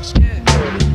Yeah.